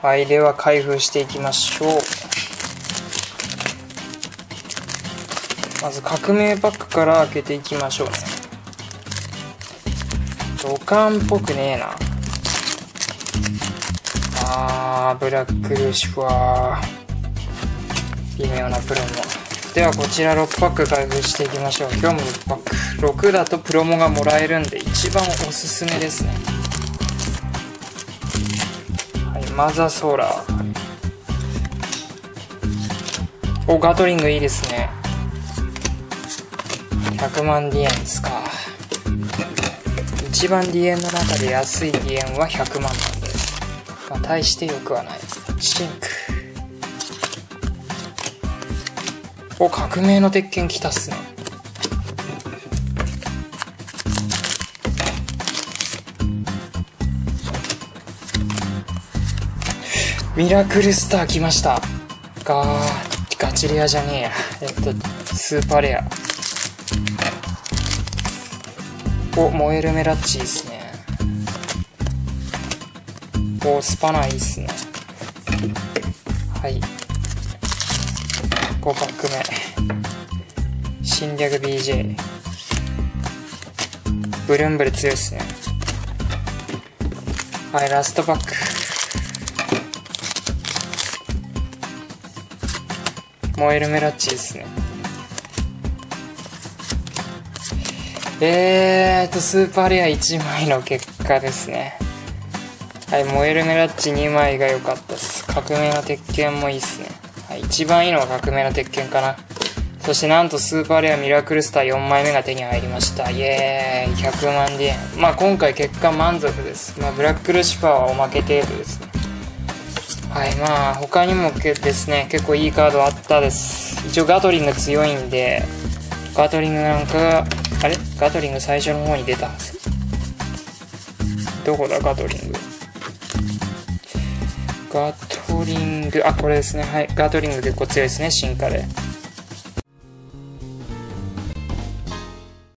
はい、では開封していきましょう。まず革命パックから開けていきましょうね。土管っぽくねえな。あー、ブラックルシファー。微妙なプロモ。ではこちら6パック開封していきましょう。今日も6パック。6だとプロモがもらえるんで一番おすすめですね。マザーソーラー。お、ガトリングいいですね。100万ディエンですか。一番ディエンの中で安いディエンは100万なんで、まあ、大して良くはない。シンク。お、革命の鉄拳来たっすね。ミラクルスター来ました。ガ、ガチレアじゃねえや。えっと、スーパーレア。お、燃えるメラッチいいっすね。お、スパナいいっすね。はい。5パック目。侵略 BJ。ブルンブル強いっすね。はい、ラストパック。燃えるメラッチですね。えーと、スーパーレア1枚の結果ですね。はい、燃えるメラッチ2枚が良かったです。革命の鉄拳もいいっすね。はい、一番いいのは革命の鉄拳かな。そしてなんとスーパーレアミラクルスター4枚目が手に入りました。イエーイ、100万ディエン。まあ今回結果満足です。まあブラックルシファーはおまけ程度ですね。はい、まあ他にもですね、結構いいカードあったです。一応ガトリング強いんで、ガトリングなんかが、あれ？ガトリング最初の方に出たんです。どこだ？ガトリング。ガトリング、あ、これですね。はい。ガトリング結構強いですね、進化で。